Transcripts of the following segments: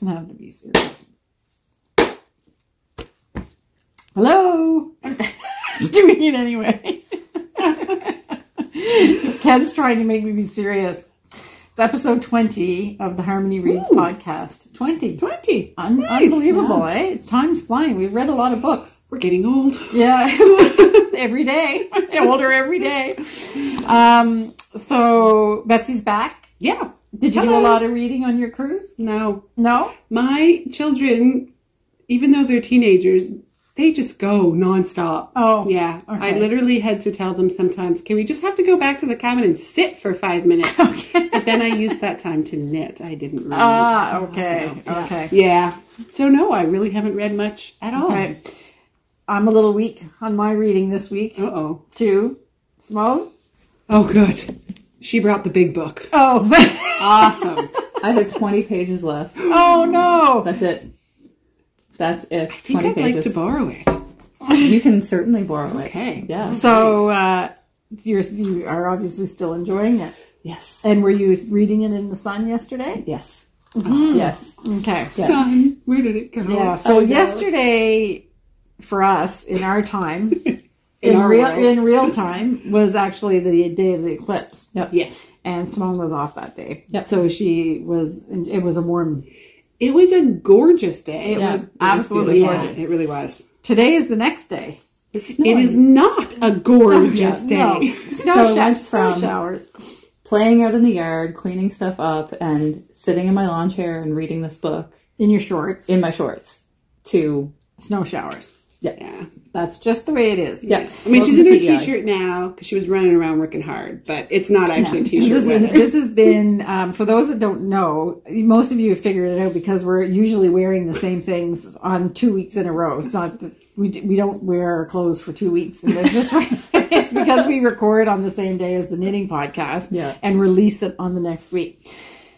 doesn't have to be serious. Hello. Doing it anyway. Ken's trying to make me be serious. It's episode 20 of the Harmony Reads Ooh. podcast. 20. 20. Un- Nice. Unbelievable, eh? Time's flying. We've read a lot of books. We're getting old. Yeah, every day. Older every day. Um, so Betsy's back. Yeah. Did you do a lot of reading on your cruise? No. No? My children, even though they're teenagers, they just go nonstop. Oh. Yeah. I literally had to tell them sometimes, can we just have to go back to the cabin and sit for five minutes? Okay. But then I used that time to knit. I didn't read. Ah, okay. So. Okay. Yeah. So no, I really haven't read much at all. Okay. I'm a little weak on my reading this week, Uh oh. too. Simone? Oh, good. She brought the big book. Oh. Awesome. I have 20 pages left. oh, no. That's it. That's it. I think 20 I'd like to borrow it. you can certainly borrow it. Okay. Yeah. So, uh, you're, you are obviously still enjoying it. Yes. And were you reading it in the sun yesterday? Yes. Mm-hmm. Yes. Okay. Son, where did it go? Yeah. So Oh, no. yesterday, for us in our time, in, In our real world. in real time, was actually the day of the eclipse, Yep. Yes. and Simone was off that day. Yep. So she was. It was a warm. It was a gorgeous day. It Yeah, was absolutely yeah, gorgeous. it really was. Today is the next day. It's It is not a gorgeous Yeah, no. day. Snow, So I sho- went snow showers. playing out in the yard, cleaning stuff up, and sitting in my lawn chair and reading this book In your shorts, in my shorts to snow showers. Yeah. That's just the way it is. yeah. I mean, she's in her PEI. t-shirt now because she was running around working hard, but it's not actually a t-shirt This, is, this has been, um, for those that don't know, most of you have figured it out because we're usually wearing the same things on two weeks in a row. It's not that we, we don't wear our clothes for two weeks. And just it's because we record on the same day as the knitting podcast Yeah. and release it on the next week.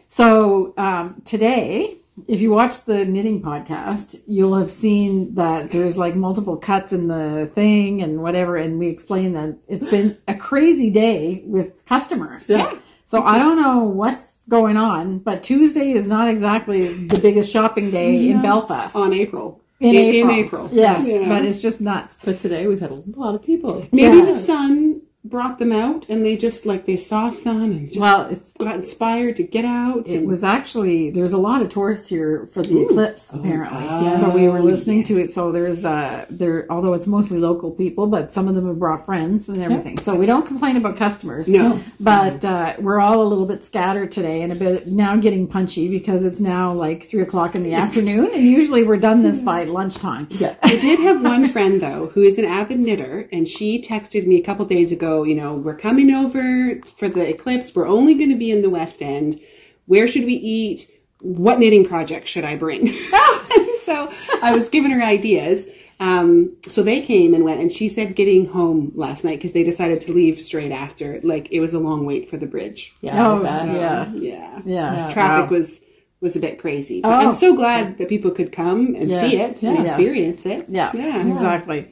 So um, today, if you watch the knitting podcast, you'll have seen that there's like multiple cuts in the thing and whatever, and we explain that it's been a crazy day with customers. Yeah. So I don't know what's going on, but Tuesday is not exactly the biggest shopping day in Belfast. on April. in, in April. April. Yes, Yeah. but it's just nuts. But today we've had a lot of people. Maybe Yeah. the sun brought them out and they just like they saw sun and just Well, it's got inspired to get out. It and- was actually there's a lot of tourists here for the eclipse apparently. yes. So we were listening to it. So there's the there although it's mostly local people, but some of them have brought friends and everything. So we don't complain about customers. No. But uh, we're all a little bit scattered today and a bit now getting punchy because it's now like three o'clock in the afternoon and usually we're done this by lunchtime. Yeah. I did have one friend though who is an avid knitter, and she texted me a couple days ago. You know, we're coming over for the eclipse. We're only going to be in the West End. Where should we eat? What knitting project should I bring? so I was giving her ideas. Um, so they came and went, and she said getting home last night because they decided to leave straight after. Like it was a long wait for the bridge. Yeah. Oh, I bet. yeah. Yeah, Yeah. Traffic Wow. was was a bit crazy. But Oh. I'm so glad that people could come and Yes. see it and Yes. experience it. Yeah, Yeah. exactly.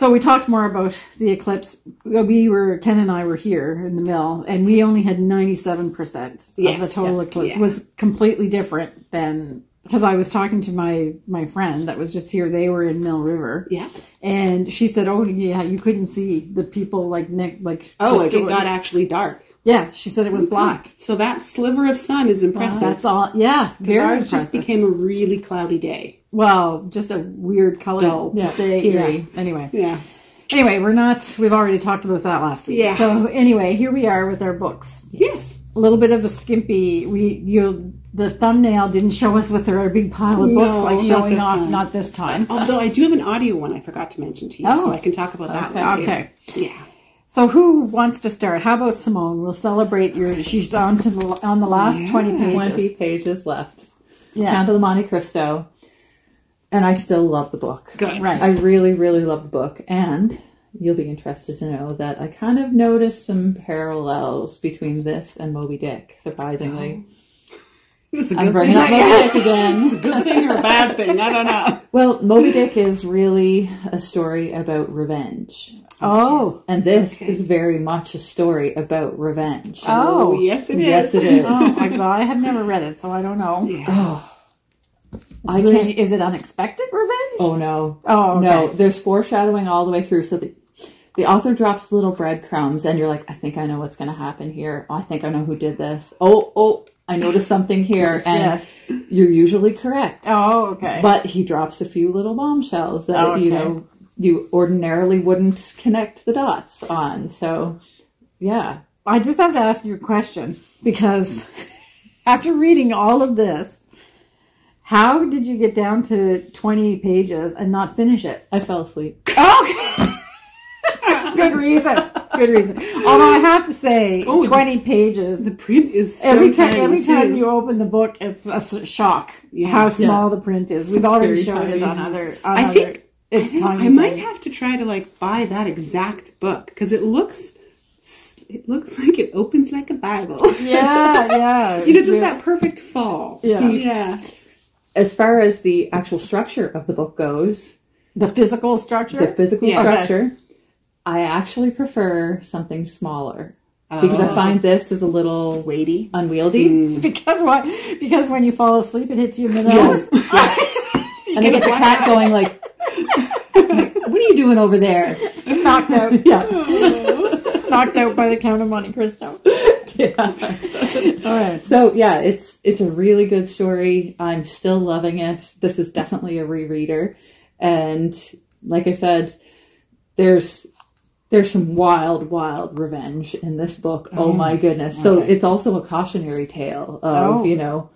So we talked more about the eclipse. Uh, we were Ken and I were here in the mill, and we only had ninety seven percent of the total yeah, eclipse. yeah. Was completely different than because I was talking to my my friend that was just here. They were in Mill River, Yeah. and she said, "Oh yeah, you couldn't see the people like Nick like Oh, it got actually dark. Yeah." She said it was black. So that sliver of sun is impressive. That's all. Yeah, Because very ours just became a really cloudy day. well, just a weird color. Dull. Yeah, day. eerie. Yeah. Anyway. Yeah. Anyway, we're not. We've already talked about that last week. Yeah. So anyway, here we are with our books. Yes. A little bit of a skimpy. We you the thumbnail didn't show us with our big pile of books No, like showing this off. time. Not this time. Although I do have an audio one I forgot to mention to you, Oh. so I can talk about that Okay. one too. Okay. Yeah. So who wants to start? How about Simone? We'll celebrate your. She's on to the on the last twenty pages. 20 pages left. Yeah. Count of the Monte Cristo. And I still love the book. Good. Right. I really, really love the book. And you'll be interested to know that I kind of noticed some parallels between this and Moby Dick, surprisingly. Oh. Is this a I'm good bringing thing? up Moby Dick again. a good thing or a bad thing? I don't know. Well, Moby Dick is really a story about revenge. Oh. And this Okay. is very much a story about revenge. Oh. oh yes, it is. Yes, it is. Oh, I, well, I have never read it, so I don't know. Yeah. Oh, I can't. Is it unexpected revenge? Oh no. Oh, okay. No, there's foreshadowing all the way through. So the, the author drops little breadcrumbs, and you're like, I think I know what's going to happen here. Oh, I think I know who did this. Oh, oh, I noticed something here. And you're usually correct. Oh, okay. But he drops a few little bombshells that, Oh, you know, you ordinarily wouldn't connect the dots on. So, yeah. I just have to ask you a question because after reading all of this, how did you get down to 20 pages and not finish it? I fell asleep. Okay. Good reason. Good reason. Although I have to say, Oh, the- 20 pages. The print is so every time, tiny, every time too. you open the book, it's a shock Yeah. how small the print is. We've already shown showed it on other. On I other think it's I, think tiny. I might have to try to like buy that exact book because it looks it looks like it opens like a Bible. Yeah, yeah. you know, just yeah. that perfect fall. Yeah. See, yeah. As far as the actual structure of the book goes, the physical structure. the physical Yeah. structure, I actually prefer something smaller because I Oh. find this is a little weighty. unwieldy. Hmm. because why? Because when you fall asleep, it hits you in the Yes. nose. And I get the cat going like, like, "What are you doing over there?" knocked out. Yeah, knocked out by the Count of Monte Cristo. yeah. All right. So yeah, it's it's a really good story. I'm still loving it. This is definitely a rereader, and like I said, there's there's some wild, wild revenge in this book. Oh, mm. my goodness! So it's also a cautionary tale of Oh. you know,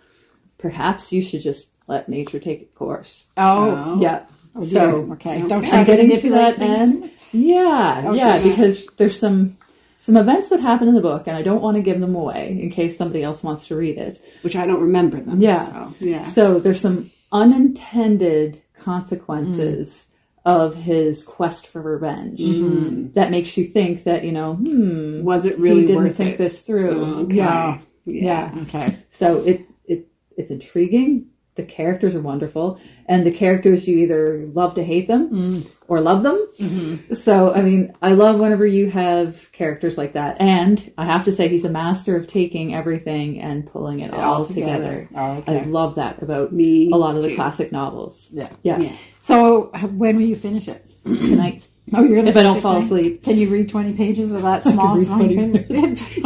perhaps you should just let nature take its course. Oh, oh. Yeah. Oh, dear. so okay. okay. Don't try I'm to getting to that things. end. too much. Yeah, Okay. yeah, because there's some some events that happen in the book, and I don't want to give them away in case somebody else wants to read it. Which I don't remember them. Yeah. So, yeah. So there's some unintended consequences mm. Of his quest for revenge mm-hmm. that makes you think that you know, hmm, Was it really he didn't worth think it? this through. Oh, okay. Yeah. Yeah. Okay. So it it it's intriguing. The characters are wonderful, and the characters you either love to hate them mm. or love them. Mm-hmm. So I mean, I love whenever you have characters like that, and I have to say he's a master of taking everything and pulling it all, all together. together. Oh, okay. I love that about Me a lot of the classic novels. Yeah. Yeah, Yeah. So when will you finish it? tonight. Oh, you're gonna If I don't fall tonight? asleep. Can you read twenty pages of that small? read 20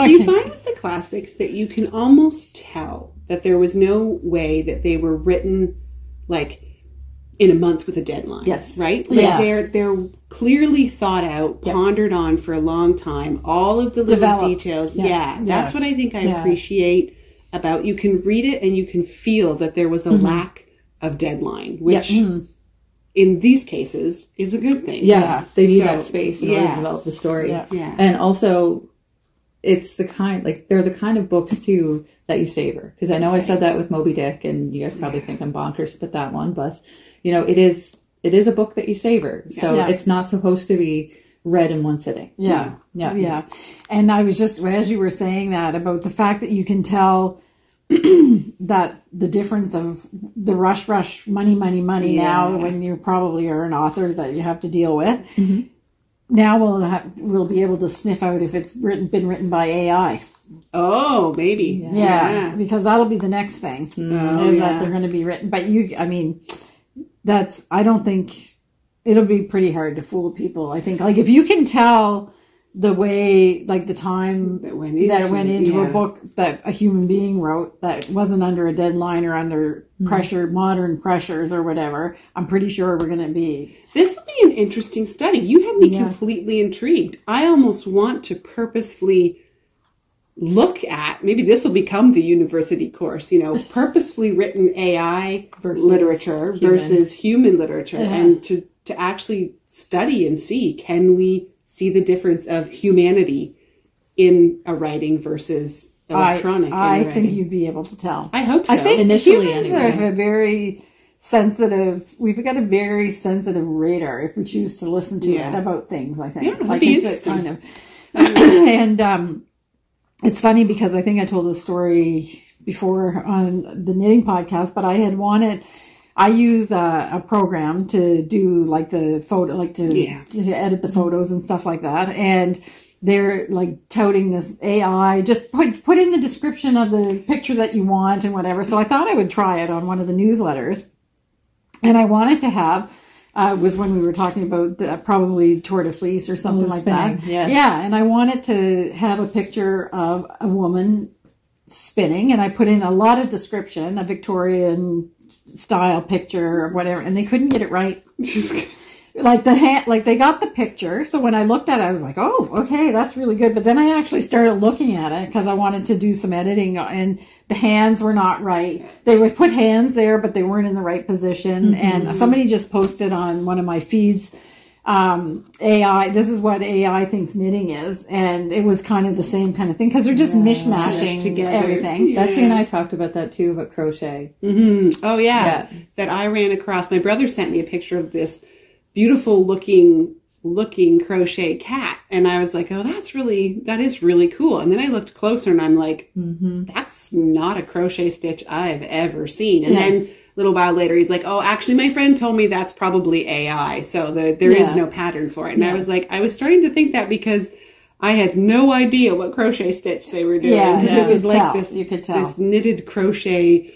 Do you find with the classics that you can almost tell that there was no way that they were written like in a month with a deadline? Yes. Right? Like Yes. they're they're clearly thought out, pondered on for a long time. All of the little Developed. details. Yeah. Yeah. That's what I think I Yeah. appreciate about you can read it and you can feel that there was a mm-hmm. lack of deadline, which mm-hmm. In these cases is a good thing. Yeah, Yeah. they need So, that space in order yeah. to develop the story. Yeah. Yeah. And also, it's the kind like they're the kind of books too that you savor. Because I know I said that with Moby Dick, and you guys probably think I'm bonkers with that one, but you know, it is it is a book that you savor. So Yeah. it's not supposed to be read in one sitting. Yeah. Yeah. Yeah. And I was just, as you were saying that, about the fact that you can tell that the difference of the rush, rush, money, money, money now, when you probably are an author that you have to deal with. Mm-hmm. Now we'll have, we'll be able to sniff out if it's written, been written by AI. Oh, maybe. Yeah, because that'll be the next thing. Oh, is yeah. that they're going to be written? But you, I mean, that's. I don't think it'll be pretty hard to fool people. I think, like, if you can tell the way, like, the time That went that into went into yeah. a book that a human being wrote that wasn't under a deadline or under hmm. pressure, modern pressures or whatever. I'm pretty sure we're going to be. This will be an interesting study. You have me Yeah. completely intrigued. I almost want to purposefully look at maybe this will become the university course, you know, purposefully written AI Versus literature human. versus human literature and to to actually study and see can we see the difference of humanity in a writing versus electronic I, in I a think you'd be able to tell. I hope so. I think Initially, humans anyway. have a very sensitive. We've got a very sensitive radar if we choose to listen to Yeah. it about things. I think Yeah, that'd like be it's interesting. kind of, and um, it's funny because I think I told this story before on the knitting podcast, but I had wanted. I use a, a program to do like the photo, like to, Yeah. to edit the photos and stuff like that, and they're like touting this AI. Just put put in the description of the picture that you want and whatever. So I thought I would try it on one of the newsletters, and I wanted to have. Uh, was when we were talking about the, probably Tour de Fleece or something Oh, like spinning, that. yes. Yeah, and I wanted to have a picture of a woman spinning, and I put in a lot of description, a Victorian style picture or whatever, and they couldn't get it right. Like the hand like they got the picture so when i looked at it i was like oh okay that's really good. But then i actually started looking at it because i wanted to do some editing and the hands were not right. They would put hands there but they weren't in the right position mm-hmm. and somebody just posted on one of my feeds um, ai this is what ai thinks knitting is and it was kind of the same kind of thing because they're just mishmashing together. everything Yeah. Betsy and I talked about that too about crochet. Oh yeah. Yeah. That I ran across. My brother sent me a picture of this beautiful looking looking crochet cat and I was like, "Oh, that's really that is really cool." And then I looked closer and I'm like, "That's not a crochet stitch I've ever seen." And Yeah. then little while later he's like, "Oh, actually my friend told me that's probably AI. So the, there is Yeah. no pattern for it." And I was like, I was starting to think that because I had no idea what crochet stitch they were doing Yeah, because you it was like tell. this You could tell. this knitted crochet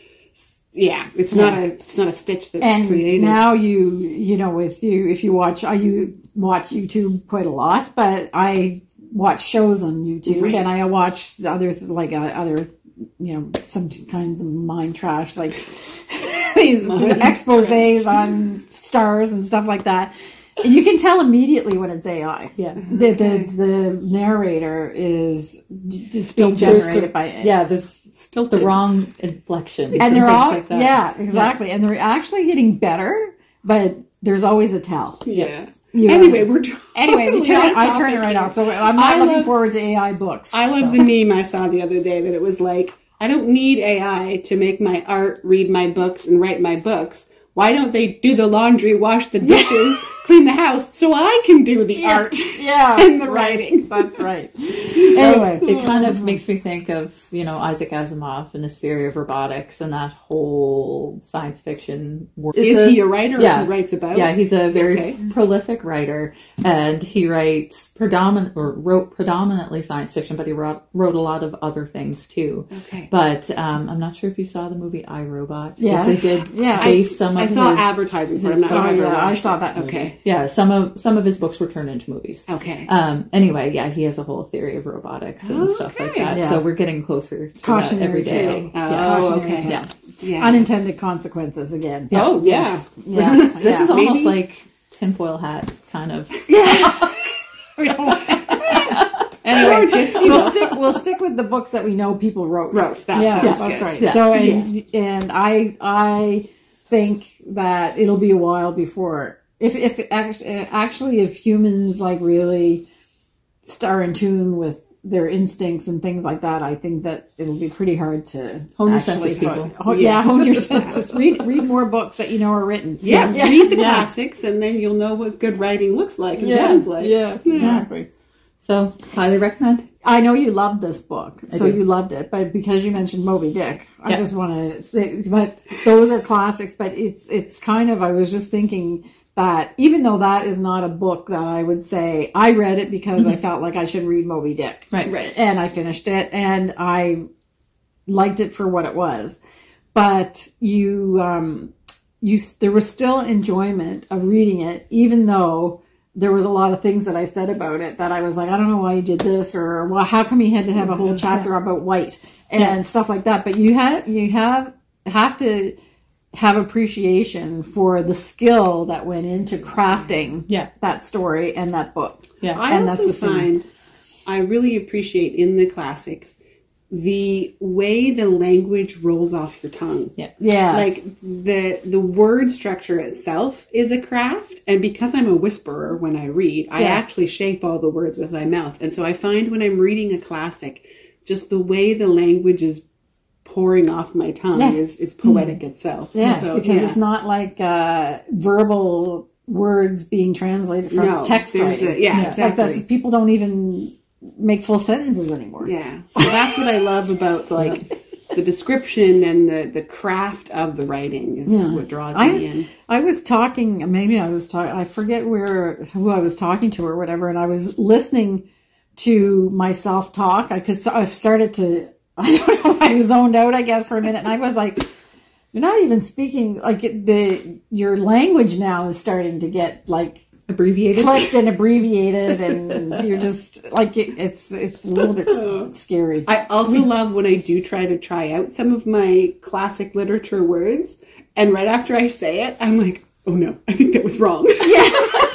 yeah it's not a it's not a stitch that's and created now you you know with you if you watch I you watch YouTube quite a lot, but I watch shows on YouTube Right. and I watch the other like uh, other you know some kinds of mind trash like these exposes on stars and stuff like that. And you can tell immediately when it's AI. Yeah. The the, the narrator is j- just being There's the- generated by it Yeah, there's still the wrong inflection. and they're all like that. yeah exactly and they're actually getting better but there's always a tell yeah You- anyway we're anyway we totally turn, i turn it right off so i'm not I looking love- forward to ai books i love the meme i saw the other day that it was like i don't need ai to make my art read my books and write my books. Why don't they do the laundry wash the dishes clean the house so i can do the art yeah and the right. writing that's right anyway It kind of makes me think of, you know, Isaac Asimov and his theory of robotics and that whole science fiction world. is he a writer yeah. who writes about Yeah, he's a very Okay. prolific writer, and he writes predominant or wrote predominantly science fiction, but he wrote wrote a lot of other things too. Okay. But um, I'm not sure if you saw the movie I Robot. Yeah. they did Yeah. I some of i saw his advertising for it i'm not sure oh I yeah i saw it. that movie. okay yeah some of some of his books were turned into movies. okay Um, anyway, yeah, he has a whole theory of robotics and stuff like that. Yeah. So we're getting closer to Cautionary that every day. tale. yeah. oh Cautionary okay tale. yeah. yeah unintended consequences again oh yeah yeah This is almost Maybe- like tinfoil hat kind of. We don't want- anyway Or just, you we'll know. stick we'll stick with the books that we know people wrote Wrote. That yeah, sounds that's good. right. Yeah. So and Yes. and I I think that it'll be a while before if if actually, uh, actually if humans like really star in tune with their instincts and things like that, I think that it'll be pretty hard to Hone your senses, people. ho- Yeah, hone your senses. Read read more books that you know are written. Yes, Yeah. read the Yeah. classics, and then you'll know what good writing looks like and Yeah. sounds like. Yeah, exactly. So highly recommend. I know you loved this book, so do. you loved it. But because you mentioned Moby Dick, I Yeah. just want to say, but those are classics. But it's it's kind of I was just thinking that even though that is not a book that I would say I read it because I felt like I should read Moby Dick, Right. Right. and I finished it and I liked it for what it was. But you um, you there was still enjoyment of reading it, even though there was a lot of things that I said about it that I was like, I don't know why you did this, or well, how come he had to have a whole chapter about white and stuff like that. But you have you have have to have appreciation for the skill that went into crafting Yeah. that story and that book. Yeah. I And also that's the find I really appreciate in the classics the way the language rolls off your tongue. Yeah, Like the the word structure itself is a craft, and because I'm a whisperer when I read, I Yeah. actually shape all the words with my mouth. And so I find when I'm reading a classic, just the way the language is pouring off my tongue Yeah. is is poetic itself. Yeah, so, because yeah. it's not like uh, verbal words being translated from No, text writing. a- yeah, Like exactly. that's, people don't even make full sentences anymore. Yeah. So that's what I love about like the description and the the craft of the writing is Yeah. what draws I- me in. I was talking, maybe I was talking, I forget where, who I was talking to or whatever, and I was listening to myself talk. I could, I've started to, I don't know, I zoned out, I guess, for a minute, and I was like, You're not even speaking like the your language now is starting to get like Abbreviated. clipped and abbreviated, and you're just like it, it's it's a little bit scary. I also love when I do try to try out some of my classic literature words, and right after I say it, I'm like, oh no, I think that was wrong. Yeah.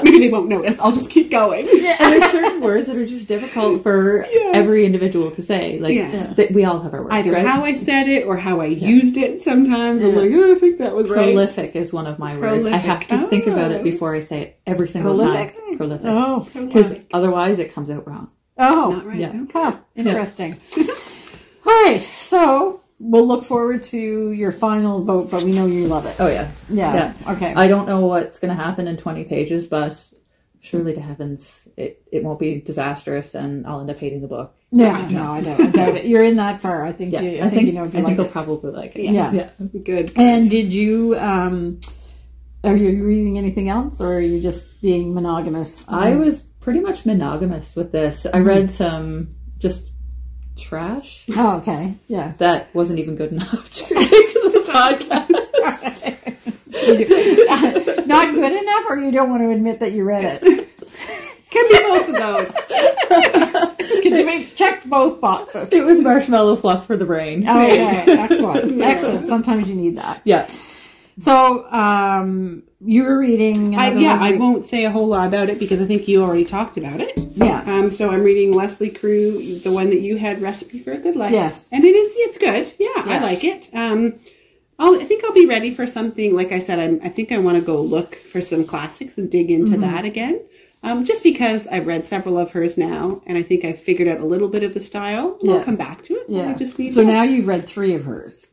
Maybe they won't notice. I'll just keep going. Yeah. and there's certain words that are just difficult for Yeah. every individual to say. Like Yeah. that we all have our words, Either right? how I said it or how I used it sometimes. I'm like, oh, I think that was right. Prolific is one of my words. I have to Prolific. think about Oh. it before I say it every single Prolific? time. Prolific. oh, Because otherwise it comes out wrong. oh, Not right. Yeah. Okay. Huh, interesting. All right, so we'll look forward to your final vote, but we know you love it. Oh yeah. Yeah. Okay. I don't know what's going to happen in 20 pages, but surely to heavens it, it won't be disastrous and I'll end up hating the book. yeah. No, I don't. I doubt it. You're in that far. I think. Yeah, You, I, think, you know. If you I think like I'll probably like it. Yeah. yeah. Good. And did you? um Are you reading anything else, or are you just being monogamous? I was pretty much monogamous with this. I read some just trash Oh, okay. Yeah. that wasn't even good enough to take to the podcast. You Not good enough, or you don't want to admit that you read it. Can be both of those. Could you make check both boxes? It was marshmallow fluff for the brain. Oh, Okay, excellent, excellent. Sometimes you need that. Yeah. So, um, you were reading. I, yeah, I won't say a whole lot about it because I think you already talked about it. Yeah. Um, so I'm reading Lesley Crewe, the one that you had, Recipe for a Good Life. Yes. and it is. It's good. Yeah, I like it. Um, I'll, I think I'll be ready for something. Like I said, I'm, I think I want to go look for some classics and dig into Mm-hmm. that again. Um, just because I've read several of hers now, and I think I've figured out a little bit of the style. Yeah. I'll come back to it. Yeah. I just need so to, now you've read three of hers.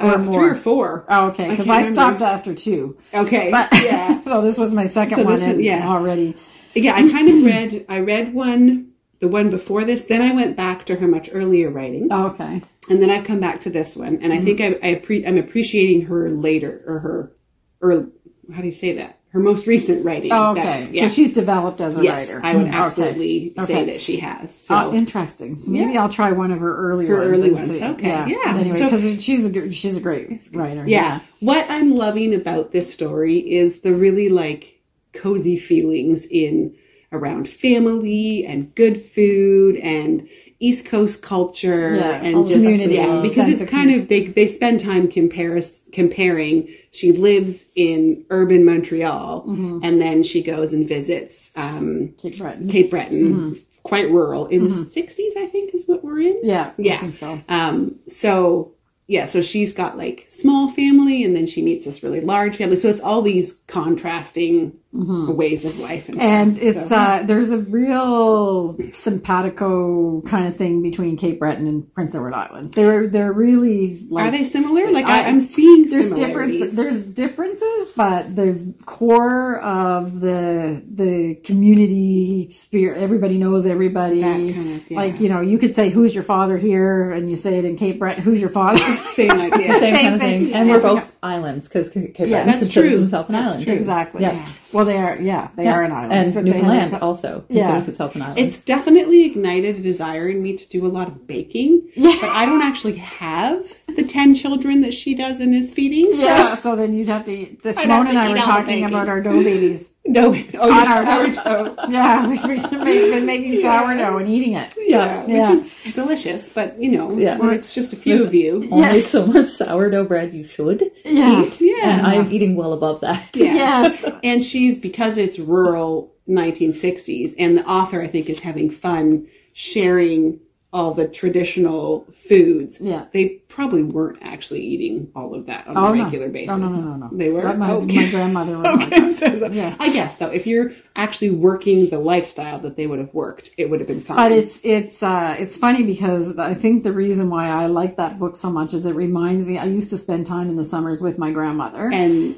Or um, three or four. Oh, okay. Because can't I, stopped after two. Okay, But yeah. so this was my second So one, one- yeah. already. Yeah, I kind of read. I read one, the one before this. Then I went back to her much earlier writing, Oh, okay. and then I've come back to this one. And I think mm-hmm. I, I appre- I'm appreciating her later, or her, or how do you say that? Her most recent writing. Oh, that- okay. yeah. So she's developed as a yes, writer. I would Mm, okay. absolutely say Okay. that she has. So. Oh, interesting. So maybe I'll try one of her earlier Her ones. early ones. see. Okay, yeah. Anyway, So- because she's a she's a great writer. yeah. What I'm loving about this story is the really like cozy feelings in around family and good food and East Coast culture Yeah, and just community, yeah, because it's kind of they they spend time comparis, comparing. She lives in urban Montreal Mm-hmm. and then she goes and visits um, Cape Breton. Cape Breton, Mm-hmm. quite rural in the 60s, I think is what we're in. Yeah. Yeah. so. Um, so yeah, so she's got like small family and then she meets this really large family. So it's all these contrasting ways of life. And, Mm-hmm. And it's So- uh, there's a real simpatico kind of thing between Cape Breton and Prince Edward Island. They're they're really like are they similar? Like I, am seeing there's differences there's differences but the core of the the community spirit everybody knows everybody That kind of, yeah. like you know you could say who's your father here and you say it in cape breton who's your father same idea. Same, Same kind of thing. thing. And we're It's both islands because Cape Breton Yeah, that's considers true. himself an That's island. true. exactly Yeah. well they are yeah they are an island And but Newfoundland have- also Yeah. considers itself an island. It's definitely ignited a desire in me to do a lot of baking, Yeah. but I don't actually have the ten children that she does and is feeding. So yeah so then you'd have to eat the simone and i were talking about our dough babies no, oh, On you're our sourdough. yeah we've been been making sourdough and eating it Yeah, which Yeah. is delicious, but you know, Yeah. when it's just a few Listen, of you. Only Yeah. so much sourdough bread you should yeah eat. Yeah. And I'm eating well above that. Yeah. yes and she's because it's rural 1960s and the author i think is having fun sharing all the traditional foods Yeah. they probably weren't actually eating all of that on Oh, a no. regular basis No, no, no, no, no. they were my, okay. my grandmother Okay, so- so- Yeah. I guess though, if you're actually working the lifestyle that they would have worked, it would have been fine. But it's it's uh, it's funny because I think the reason why I like that book so much is it reminds me. I used to spend time in the summers with my grandmother and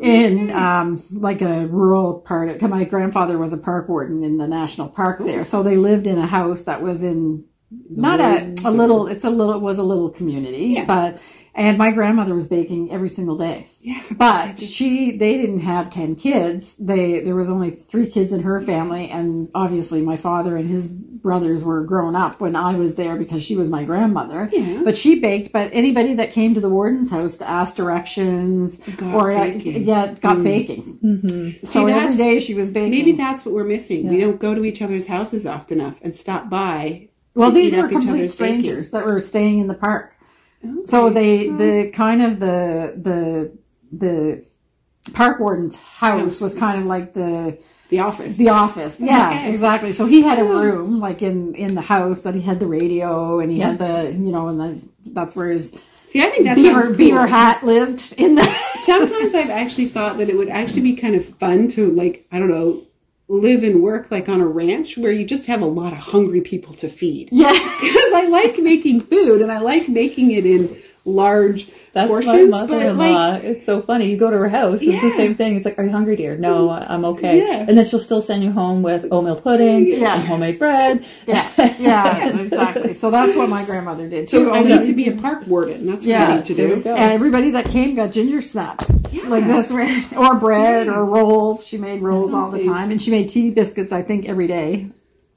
in um, like a rural part. Of, my grandfather was a park warden in the national park there, so they lived in a house that was in not a, a little. It's a little. It was a little community, Yeah. but And my grandmother was baking every single day. Yeah. But she, they didn't have 10 kids. They, there was only three kids in her family. And obviously my father and his brothers were grown up when I was there because she was my grandmother. Yeah. But she baked, but anybody that came to the warden's house to ask directions Got or uh, baking. yeah, got baking. Mm-hmm. So See, every day she was baking. Maybe that's what we're missing. We don't go to each other's houses often enough and stop by. Well, these were complete bacon. strangers that were staying in the park. So they the kind of the the the park warden's house was kind of like the The office. the office. Yeah, Okay. exactly. So he had a room like in in the house that he had the radio and he had the you know and the that's where his See, I think that beaver cool. beaver hat lived in the. Sometimes I've actually thought that it would actually be kind of fun to like I don't know live and work like on a ranch where you just have a lot of hungry people to feed. yeah. Because I like making food and I like making it in large That's portions. my mother-in-law. like, it's so funny. You go to her house, it's the same thing. It's like, "Are you hungry, dear?" No, mm-hmm. I'm okay. Yeah. And then she'll still send you home with oatmeal pudding Yeah. and homemade bread. Yeah, yeah, exactly. So that's what my grandmother did too. so I need to be a park warden. That's what Yeah, I need to do. and everybody that came got ginger snaps. Like that's right, or bread or rolls. She made rolls all the time, and she made tea biscuits. I think every day.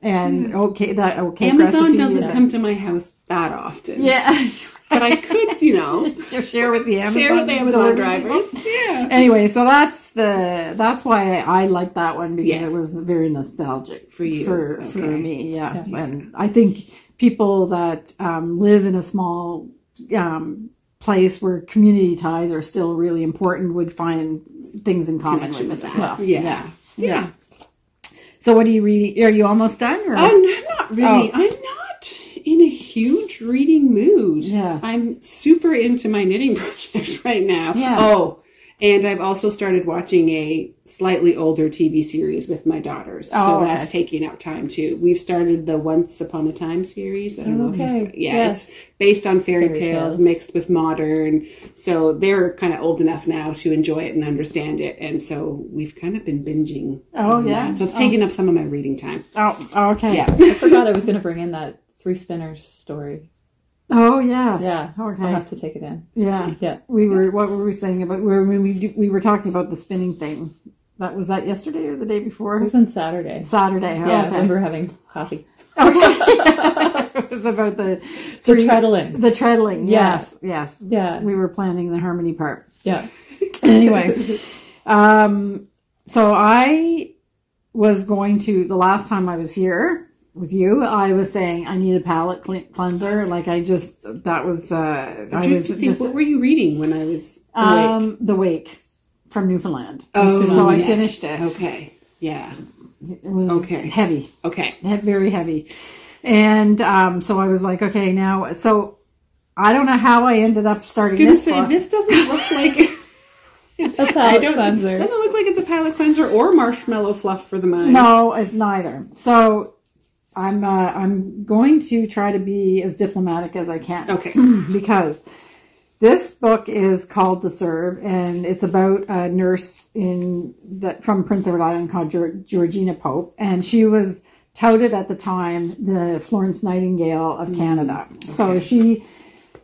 And okay, that okay. Amazon recipe, doesn't yeah. come to my house that often. Yeah, But I could, you know, share with the Amazon share with the Amazon drivers. Yeah. Anyway, so that's the that's why I like that one because Yes. it was very nostalgic For you. for for Okay. me. Yeah. and I think people that um, live in a small um, place where community ties are still really important would find things in common with it with as well. Yeah. yeah. Yeah. So, what are you reading? Are you almost done? Or? I'm not really. Oh. I'm not in a huge reading mood. Yeah. I'm super into my knitting project right now. Yeah. Oh, and I've also started watching a slightly older TV series with my daughters, Oh, so okay. that's taking up time too. We've started the Once Upon a Time series. I don't know. Okay. If, yeah, Yes. it's based on fairy, Fairy tales tales. mixed with modern. So they're kind of old enough now to enjoy it and understand it, and so we've kind of been binging. Oh, yeah. that. So it's taking oh. up some of my reading time. Oh, okay. Yeah. I forgot I was going to bring in that three spinners story. Oh, yeah. Yeah. Okay. I'll have to take it in. Yeah. Yeah. We were. What were we saying about? We were, we do, we were talking about the spinning thing. That was that yesterday or the day before? It was on Saturday. Saturday. Yeah, I okay. remember having coffee. Okay. it was about the The three- treadling. The treadling. Yeah. Yes. Yes. Yeah. We were planning the harmony part. Yeah. Anyway, um, so I was going to the last time I was here with you. I was saying I need a palate cleanser. Like I just that was. Uh, I was think, just what were you reading when I was um, the wake from Newfoundland. Oh, so I yes. finished it. Okay. Yeah. It was Okay. heavy. Okay. he- very heavy. And um, so I was like, okay, now, so I don't know how I ended up I was starting gonna this say book. this doesn't look like a palate don't cleanser. doesn't look like it's a palate cleanser or marshmallow fluff for the mind. No, it's neither. So I'm uh, I'm going to try to be as diplomatic as I can. Okay. because this book is called To Serve, and it's about a nurse in that from Prince Edward Island called Geor- Georgina Pope, and she was touted at the time the Florence Nightingale of Canada. So she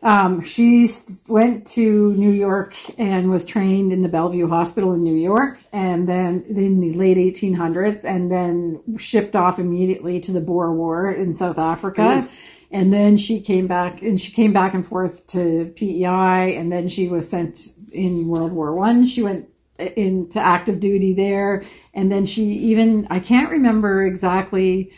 um, she went to New York and was trained in the Bellevue Hospital in New York, and then in the late 1800s, and then shipped off immediately to the Boer War in South Africa. And then she came back, and she came back and forth to PEI, and then she was sent in World War One. She went into active duty there, and then she even I can't remember exactly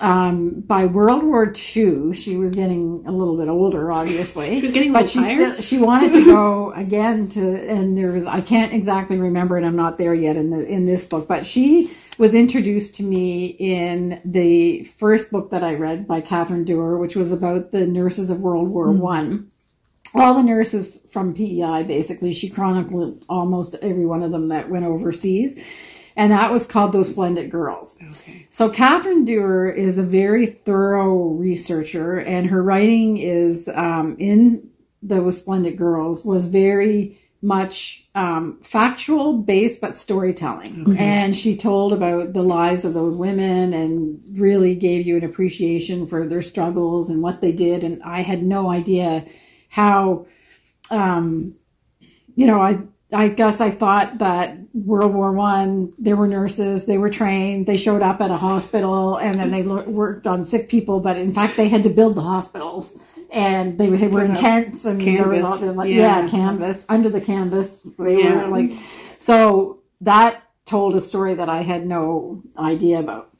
um, by World War II, she was getting a little bit older, obviously. She was getting a but she tired? still, she wanted to go again to, and there was I can't exactly remember it. I'm not there yet in the in this book, but she was introduced to me in the first book that I read by Katherine Dewar, which was about the nurses of World War One. All the nurses from PEI, basically, she chronicled almost every one of them that went overseas. And that was called Those Splendid Girls. Okay. So Katherine Dewar is a very thorough researcher, and her writing is um, in those Splendid Girls was very much um, factual based, but storytelling. And she told about the lives of those women and really gave you an appreciation for their struggles and what they did. And I had no idea how um, you know, I I guess I thought that World War One, there were nurses, they were trained, they showed up at a hospital, and then they lo- worked on sick people. But in fact, they had to build the hospitals, and they were, were in tents, and there was all canvas, the like, yeah. yeah. canvas under the canvas. They Yeah. were like, so that told a story that I had no idea about.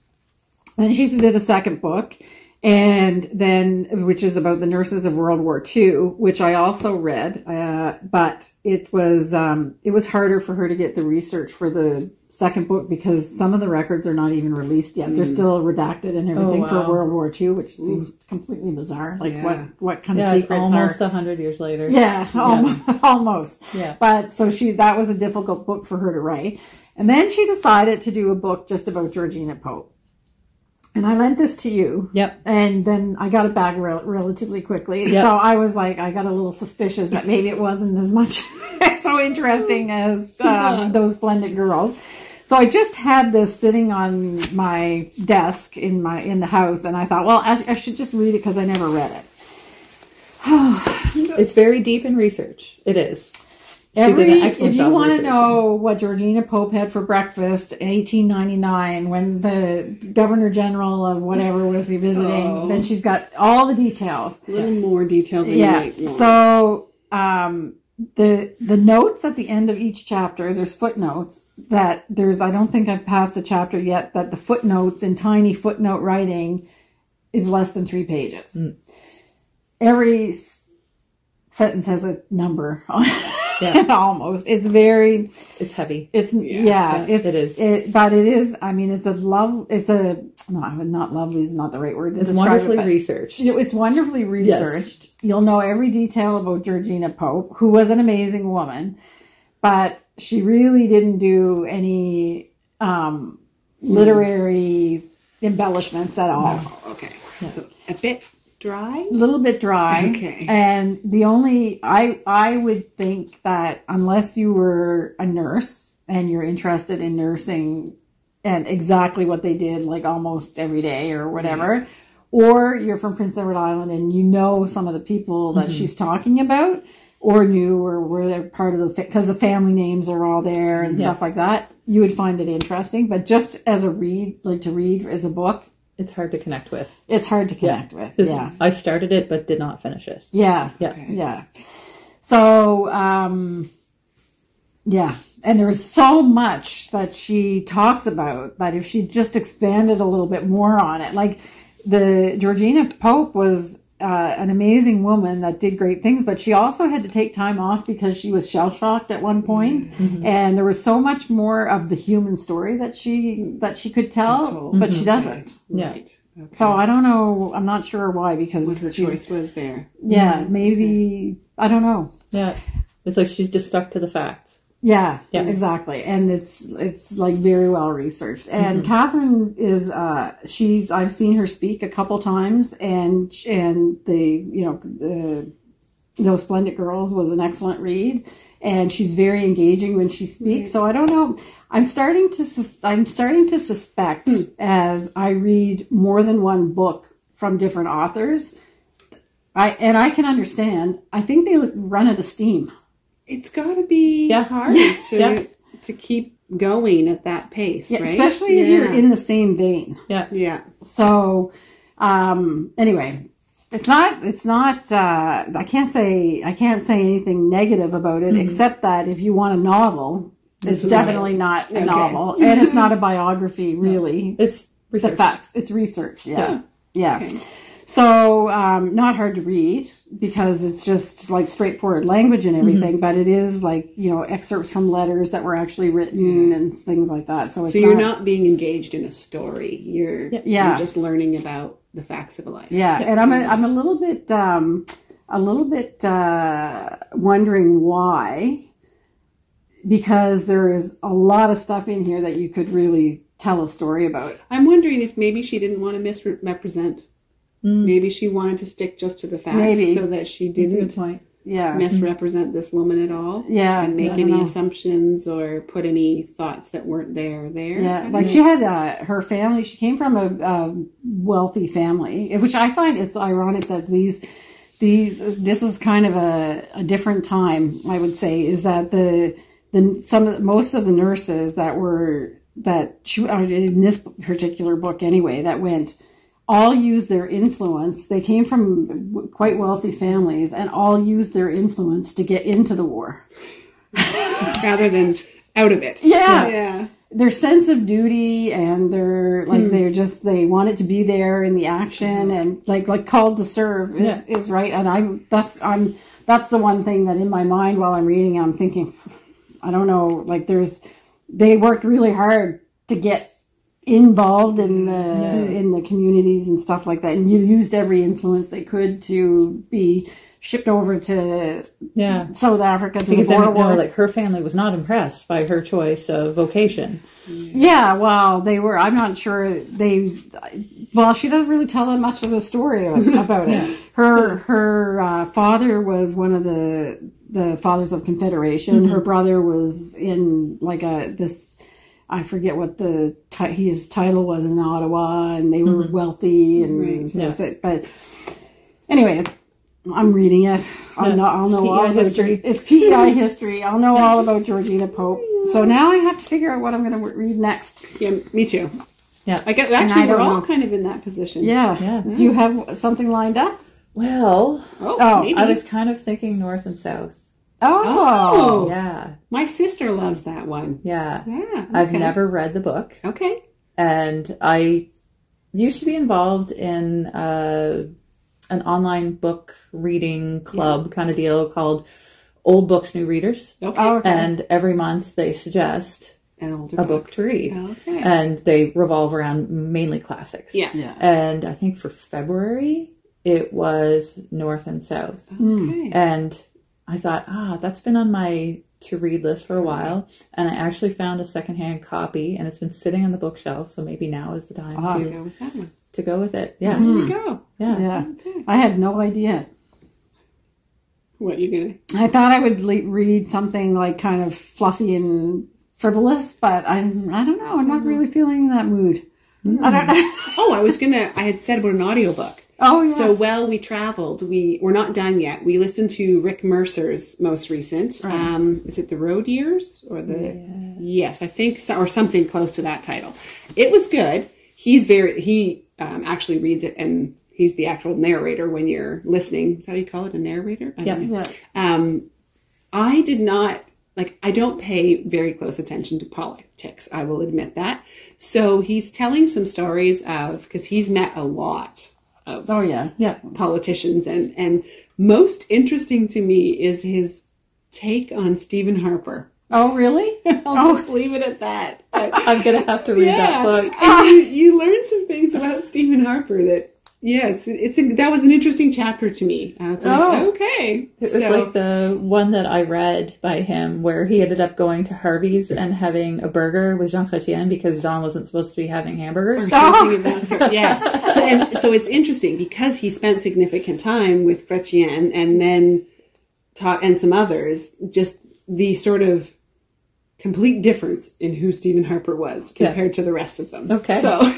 And she did a second book, and then which is about the nurses of World War II, which I also read, uh, but it was um, it was harder for her to get the research for the second book because some of the records are not even released yet. They're still redacted and everything Oh, for. World War II, which seems completely bizarre. Like what Yeah. what kind Yeah, of secrets are almost a hundred years later. yeah, almost, almost. Yeah. But so she that was a difficult book for her to write. And then she decided to do a book just about Georgina Pope. And I lent this to you. Yep. And then I got it back rel- relatively quickly. Yep. So I was like, I got a little suspicious that maybe it wasn't as much so interesting as um, those splendid girls. So I just had this sitting on my desk in my in the house, and I thought, well, I, I should just read it because I never read it. It's very deep in research. It is. Every, did an excellent if you want to know what Georgina Pope had for breakfast in 1899 when the governor general of whatever was visiting, Oh. then she's got all the details. A little more detail than Yeah. you might want. So um, the the notes at the end of each chapter, there's footnotes that there's. I don't think I've passed a chapter yet that the footnotes in tiny footnote writing is less than three pages. Mm. Every sentence has a number. Yeah. almost. It's very. It's heavy. It's yeah. yeah, it's it is. It, but it is. I mean, it's a love. It's a no. Not lovely is not the right word. It's wonderfully it, researched. It's wonderfully researched. You'll know every detail about Georgina Pope, who was an amazing woman, but she really didn't do any um, literary embellishments at all. okay. So a bit dry. A little bit dry. Okay. And the only I I would think that unless you were a nurse and you're interested in nursing and exactly what they did like almost every day or whatever, or you're from Prince Edward Island and you know some of the people that mm-hmm. she's talking about or knew or were they part of the because the family names are all there and stuff like that, you would find it interesting. But just as a read, like to read as a book, It's hard to connect with. it's hard to connect with. Yeah. I started it but did not finish it. Yeah. Yeah. Yeah. So, um, yeah. And there was so much that she talks about that if she just expanded a little bit more on it, like the Georgina Pope was uh, an amazing woman that did great things, but she also had to take time off because she was shell shocked at one point. Mm-hmm. Mm-hmm. and there was so much more of the human story that she that she could tell, Told. but she mm-hmm. doesn't. Yeah. Right. Okay. So I don't know. I'm not sure why because what her choice was there. yeah, maybe I don't know. Yeah. It's like she's just stuck to the facts. Yeah, Yeah. exactly. And it's it's like very well researched. And mm-hmm. Katherine is uh she's I've seen her speak a couple times and and the you know the those splendid girls was an excellent read and she's very engaging when she speaks. Mm-hmm. So I don't know. I'm starting to sus- I'm starting to suspect hmm. as I read more than one book from different authors. I and I can understand. I think they run out of steam. It's got to be Yeah. hard to Yeah. to keep going at that pace, Yeah, right? especially if you're in the same vein. Yeah. Yeah. So, um, anyway, it's not, it's not, uh, I can't say, I can't say anything negative about it, except that if you want a novel, it's It's definitely not a Okay. novel and it's not a biography, really. It's The research. facts. It's research. Yeah. Yeah. Okay. So, um, not hard to read because it's just like straightforward language and everything, but it is like, you know, excerpts from letters that were actually written and things like that. So, it's So you're not being engaged in a story. You're Yeah. you're just learning about the facts of life. Yeah, and I'm a, I'm a little bit um, a little bit uh, wondering why, because there is a lot of stuff in here that you could really tell a story about. I'm wondering if maybe she didn't want to misrepresent. Maybe she wanted to stick just to the facts Maybe. so that she That's a good didn't. Yeah, misrepresent this woman at all. Yeah, And make any know. assumptions or put any thoughts that weren't there there. Yeah. Like know. she had uh, her family. She came from a, a wealthy family, which I find it's ironic that these these this is kind of a, a different time i would say is that the the some of most of the nurses that were that she, in this particular book anyway that went all used their influence they came from quite wealthy families and all used their influence to get into the war rather than out of it. Yeah. Yeah. their sense of duty and their like hmm. they're just they wanted to be there in the action mm-hmm. and like like called to serve is, Yeah. is right and i'm that's i'm that's the one thing that in my mind while i'm reading i'm thinking i don't know like there's they worked really hard to get involved in the in the communities and stuff like that and you used every influence they could to be shipped over to Yeah. south africa to Because the I know, War. like her family was not impressed by her choice of vocation. Yeah, well, they were. I'm not sure they. Well, she doesn't really tell that much of a story about it. Her her uh, father was one of the the fathers of Confederation. Her brother was in like a this. I forget what the his title was in Ottawa, and they were mm-hmm. wealthy, and that's it. But anyway, I'm reading it. I'll Yeah, know, I'll it's know PEI all about history. It's PEI history. I'll know all about Georgina Pope. So now I have to figure out what I'm going to read next. Yeah, me too. Yeah. I guess actually I we're all know. kind of in that position. Yeah. Yeah. Do you have something lined up? Well, Oh, Oh, maybe. I was kind of thinking north and south. Oh. Oh. Yeah. My sister loves that one. Yeah. Yeah. I've never read the book. Okay. and I used to be involved in uh, an online book reading club kind of deal called Old Books New Readers, Okay. Oh, okay. and every month they suggest An older a book to read, Okay. and they revolve around mainly classics. yeah. yeah. and I think for February it was North and South, Okay. and I thought, ah, that's been on my to read list for a while, and I actually found a secondhand copy, and it's been sitting on the bookshelf, so maybe now is the time Ah. to Go with that one. to go with it. Yeah, There we go. yeah. Yeah. Okay. I had no idea. What you gonna? I thought I would le- read something like kind of fluffy and frivolous, but I'm I don't know. I'm not really feeling that mood. I don't know. Oh, I was gonna. I had said about an audiobook. Oh yeah. So while we traveled, we we're not done yet. We listened to Rick Mercer's most recent. Um, is it the Road Years or the? Yes, I think so, or something close to that title. It was good. He's very he um, actually reads it and he's the actual narrator when you're listening. Is that how you call it? A narrator? I don't Yeah. yeah. Um, I did not like. I don't pay very close attention to politics. I will admit that. So he's telling some stories of because he's met a lot of Oh yeah. Yeah. politicians and and most interesting to me is his take on Stephen Harper. Oh really? I'll oh. just leave it at that. I'm gonna have to read that book. you, you learn some things about Stephen Harper that yeah, it's it's a, that was an interesting chapter to me. I was like, Oh. okay, It was so like the one that I read by him where he ended up going to Harvey's and having a burger with Jean Chrétien because Jean wasn't supposed to be having hamburgers. something of that sort. Yeah. So and so it's interesting because he spent significant time with Chrétien and then taught and some others. Just the sort of complete difference in who Stephen Harper was Yeah. compared to the rest of them. Okay. So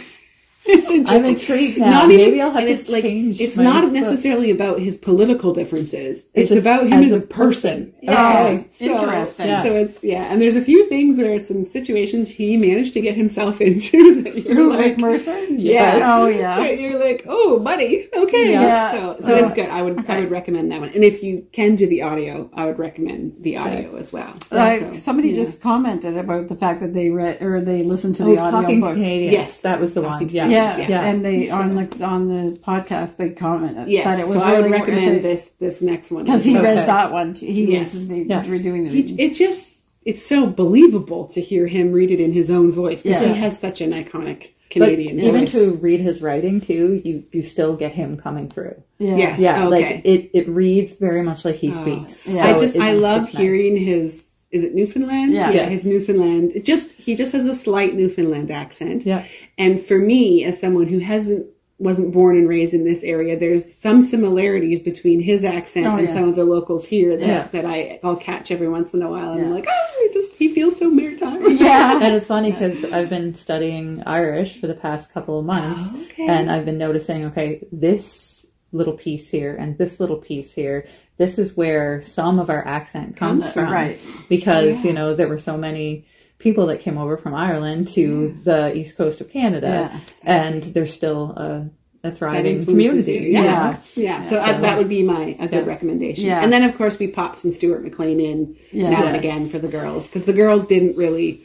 it's I'm interesting. intrigued now. Maybe I'll have to it's like change. it's my not book. necessarily about his political differences. It's, just about him as as, a a person. person. Yeah. Okay. So- Interesting. Yeah. So it's yeah, and there's a few things where some situations he managed to get himself into that you're Who, like Rick Mercer? Yes. Oh yeah. You're like, oh, buddy. Okay. Yeah. So, so Uh, it's good. I would, okay. I would recommend that one. And if you can do the audio, I would recommend the audio as well. Uh, So, somebody yeah. just commented about the fact that they read or they listened to Oh, the audio talking book. Canadians. Yes. that was the Talking one. Yeah, Yeah, Yeah. yeah. and they on the on the podcast they commented Yes. that it was so really I would recommend worth this this next one because he well. read that one. too. He Yes. was the, Yeah. redoing the He, it just it's so believable to hear him read it in his own voice because Yeah. he has such an iconic But Canadian even voice. to read his writing too, you you still get him coming through. yeah. Yes. Yeah, Okay. like it it reads very much like he oh, speaks. Yeah. I just I love it's nice. hearing his. Is it Newfoundland? Yeah. Yes. his Newfoundland. It just he just has a slight Newfoundland accent. Yeah. And for me, as someone who hasn't wasn't born and raised in this area, there's some similarities between his accent Oh, and yeah. some of the locals here that, Yeah. that I I'll catch every once in a while. And I'm like, oh, it just he feels so maritime. Yeah. And it's funny because I've been studying Irish for the past couple of months, Oh, okay. and I've been noticing, okay, this little piece here and this little piece here. This is where some of our accent comes Comes- from, right. Because Yeah. you know there were so many people that came over from Ireland to the east coast of Canada, Yeah. and there's still a, a thriving community. Yeah. Yeah. Yeah. So uh, that would be my a good Yeah. recommendation. Yeah. And then of course we popped some Stuart McLean in Yeah. now and again for the girls because the girls didn't really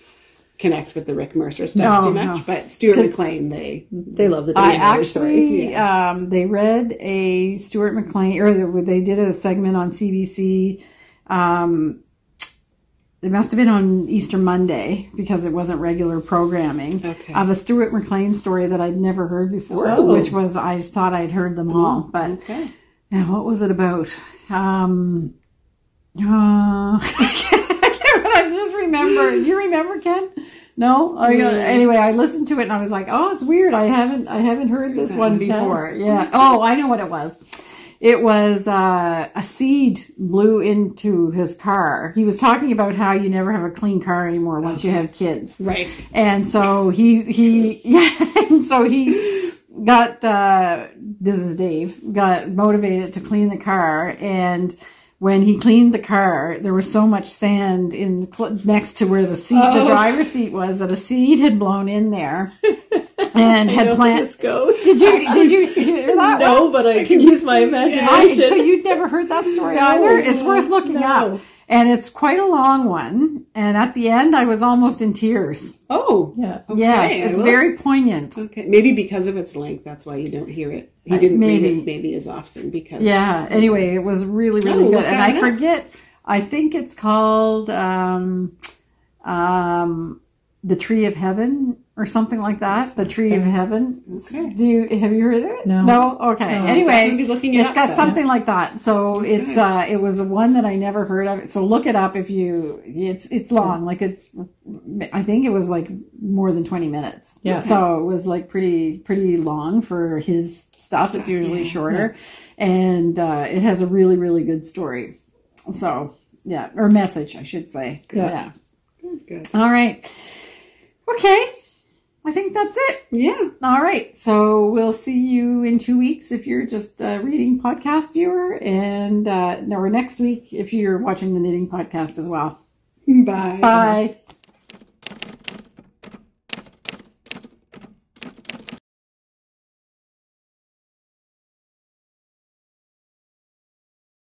connect with the Rick Mercer stuff No, too much, no. but Stuart McLean they They love the I David Miller stories. actually, um, they read a Stuart McLean, or they- they did a segment on CBC. Um, it must have been on Easter Monday because it wasn't regular programming Okay. of a Stuart McLean story that I'd never heard before, Oh. which was I thought I'd heard them all, but Okay. yeah, what was it about? Um, uh, I I just remember. Do you remember Ken? No. Oh, yeah. Anyway, I listened to it and I was like, "Oh, it's weird. I haven't, I haven't heard this one before." Yeah. Oh, I know what it was. It was uh, a seed blew into his car. He was talking about how you never have a clean car anymore once you have kids. Right. And so he he yeah, and so he got uh this is Dave got motivated to clean the car and when he cleaned the car there was so much sand in the cl- next to where the seat the Oh. driver's seat was that a seed had blown in there and I had planted did you did you hear that one? No, but I can use my imagination. I, so you'd never heard that story either? It's worth looking no. up. And it's quite a long one. And at the end, I was almost in tears. Oh. yeah. Okay. yes, it's will- very poignant. Okay. Maybe because of its length, that's why you don't hear it. He didn't read maybe. it maybe as often because Yeah. Anyway, it was really, really look good. And I up. forget. I think it's called um, um, the Tree of Heaven or something like that. The Tree of Heaven. Okay. Do you have you heard of it? No. No. Okay. No, anyway, it's up got then. something like that. So it's uh, it was one that I never heard of. So look it up if you. It's it's long. Like it's. I think it was like more than twenty minutes. Yeah. So it was like pretty pretty long for his stuff. It's usually shorter, and uh, it has a really really good story. So yeah, or message I should say. Yeah. Good. Good. All right. Okay. I think that's it. Yeah. All right. So we'll see you in two weeks if you're just a reading podcast viewer, and uh, or next week if you're watching the knitting podcast as well. Bye. Bye.